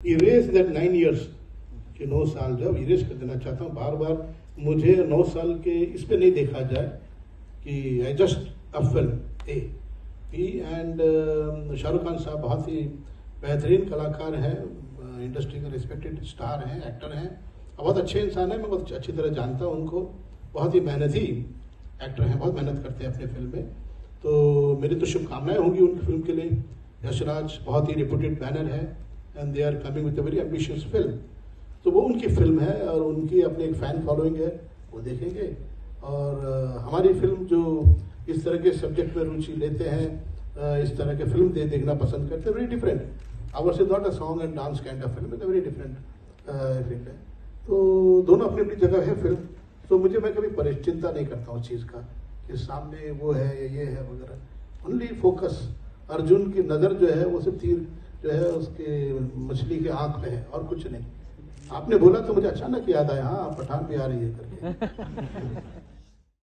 Erase that nine years कि नौ साल जब इरेज कर देना चाहता हूँ बार बार मुझे नौ साल के इस पर नहीं देखा जाए कि I just a film A P and Shahrukh Khan साहब बहुत ही बेहतरीन कलाकार हैं इंडस्ट्री के रिस्पेक्टेड स्टार हैं एक्टर हैं। और बहुत अच्छे इंसान हैं, मैं बहुत अच्छी तरह जानता हूँ उनको। बहुत ही मेहनती एक्टर हैं, बहुत मेहनत करते हैं अपने फ़िल्म में। तो मेरी तो शुभकामनाएँ होंगी उनकी फ़िल्म के लिए। यशराज बहुत ही रिपोर्टेड बैनर है। And they are coming with a very ambitious film तो वो उनकी फ़िल्म है और उनकी अपनी एक फ़ैन फॉलोइंग है, वो देखेंगे। और हमारी फ़िल्म जो इस तरह के सब्जेक्ट में रुचि लेते हैं इस तरह के फ़िल्म दे, देखना पसंद करते हैं very different ours is not a song and dance kind of film very different तो दोनों अपनी अपनी जगह है फ़िल्म तो मुझे, मैं कभी परिचिंता नहीं करता हूँ चीज़ का कि सामने वो है ये है वगैरह। ओनली फोकस अर्जुन की नज़र जो है, वो सिर्फ़ तीर जो है उसके मछली के आँख में है और कुछ नहीं। आपने बोला तो मुझे अचानक याद आया हाँ पठान भी आ रही है करके।